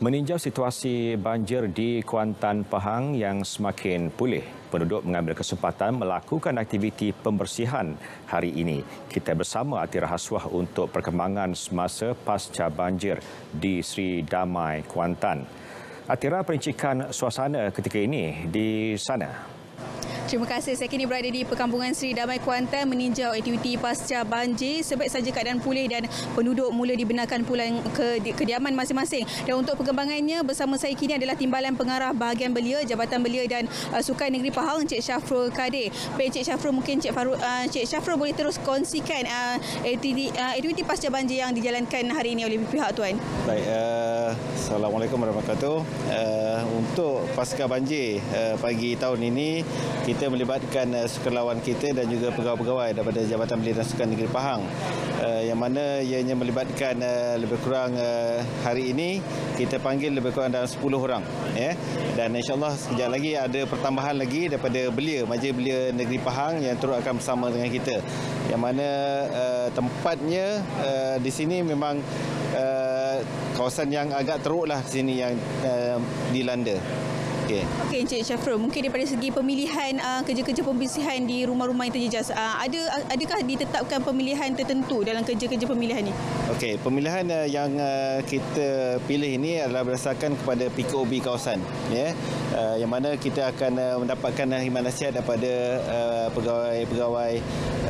Meninjau situasi banjir di Kuantan Pahang yang semakin pulih, penduduk mengambil kesempatan melakukan aktiviti pembersihan hari ini. Kita bersama Atira Haswah untuk perkembangan semasa pasca banjir di Sri Damai, Kuantan. Atira perincikan suasana ketika ini di sana. Terima kasih. Saya kini berada di Perkampungan Sri Damai Kuantan meninjau aktiviti pasca banjir. Sebaik saja keadaan pulih dan penduduk mula dibenarkan pulang ke kediaman masing-masing. Dan untuk perkembangannya bersama saya kini adalah Timbalan Pengarah Bahagian Belia, Jabatan Belia dan uh, Sukai Negeri Pahang, Encik Syafrul Kadir. Baik Encik Syafrul, mungkin Encik, Faru, uh, Encik Syafrul boleh terus kongsikan uh, aktiviti, uh, aktiviti pasca banjir yang dijalankan hari ini oleh pihak Tuan. Baik, uh, Assalamualaikum warahmatullahi wabarakatuh. Uh, untuk pasca banjir uh, pagi tahun ini, kita kita melibatkan uh, sukarelawan kita dan juga pegawai-pegawai daripada Jabatan Belia dan Sukan Negeri Pahang. Uh, yang mana ianya melibatkan uh, lebih kurang uh, hari ini kita panggil lebih kurang dalam 10 orang ya. Dan insyaallah sekejap lagi ada pertambahan lagi daripada belia Majlis Belia Negeri Pahang yang turut akan bersama dengan kita. Yang mana uh, tempatnya uh, di sini memang uh, kawasan yang agak teruklah di sini yang uh, dilanda Okey. Okey Encik Syafrul, mungkin daripada segi pemilihan uh, kerja-kerja pembersihan di rumah-rumah yang terjejas, uh, ada adakah ditetapkan pemilihan tertentu dalam kerja-kerja pemilihan ini? Okey, pemilihan uh, yang uh, kita pilih ini adalah berdasarkan kepada PKOB kawasan, ya. Yeah? Uh, yang mana kita akan uh, mendapatkan khidmat nasihat daripada uh, pegawai-pegawai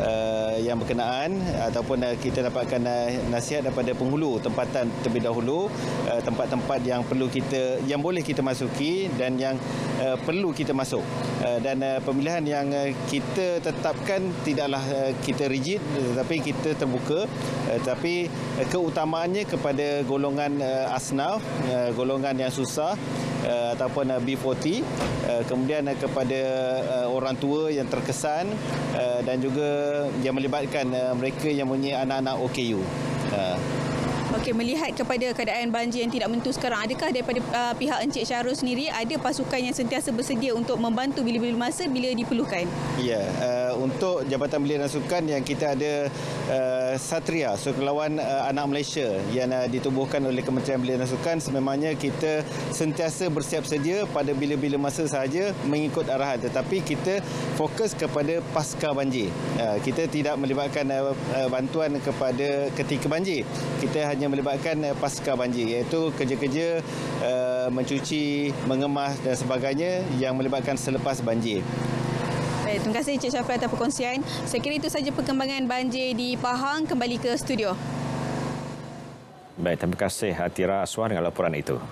uh, yang berkenaan ataupun uh, kita dapatkan uh, nasihat daripada penghulu tempatan terlebih dahulu uh, tempat-tempat yang perlu kita yang boleh kita masuki dan yang uh, perlu kita masuk uh, dan uh, pemilihan yang uh, kita tetapkan tidaklah uh, kita rigid tetapi kita terbuka uh, tapi uh, keutamaannya kepada golongan uh, asnaf uh, golongan yang susah uh, ataupun uh, B40 uh, kemudian uh, kepada uh, orang tua yang terkesan uh, dan juga yang melibatkan uh, mereka yang punya anak-anak OKU. Uh. Okey, melihat kepada keadaan banjir yang tidak menentu sekarang, adakah daripada uh, pihak Encik Syahrul sendiri ada pasukan yang sentiasa bersedia untuk membantu bila-bila masa bila diperlukan? Ya, uh, untuk Jabatan Belia dan Sukan yang kita ada uh, Satria, Sukarelawan uh, Anak Malaysia yang uh, ditubuhkan oleh Kementerian Belia dan Sukan, sememangnya kita sentiasa bersiap sedia pada bila-bila masa sahaja mengikut arahan. Tetapi kita fokus kepada pasca banjir. Uh, kita tidak melibatkan uh, bantuan kepada ketika banjir. Kita hanya melibatkan uh, pasca banjir iaitu kerja-kerja uh, mencuci, mengemas dan sebagainya yang melibatkan selepas banjir. Baik, terima kasih Encik Syafri atas perkongsian. Saya kira itu saja perkembangan banjir di Pahang. Kembali ke studio. Baik, terima kasih Hatira Aswar dengan laporan itu.